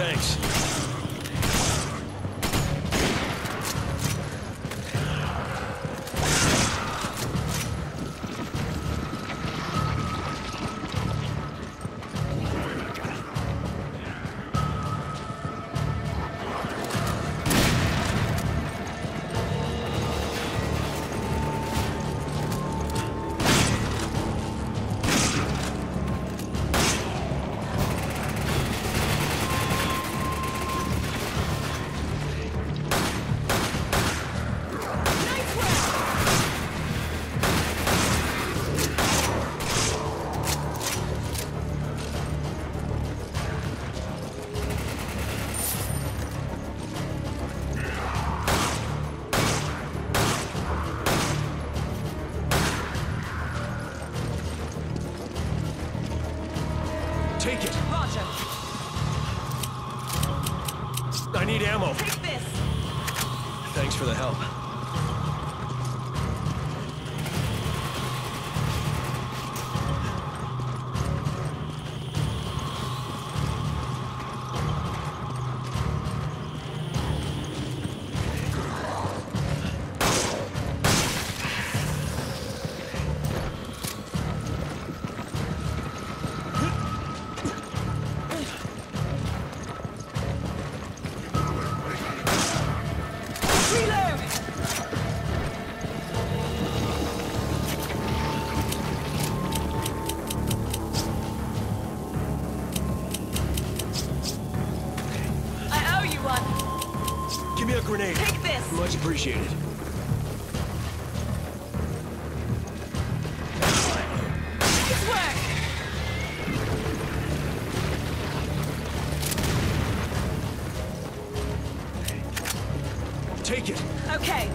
Thanks. Take it. Roger. I need ammo. Take this. Thanks for the help. one. Give me a grenade. Take this. Much appreciated. Take it. Okay,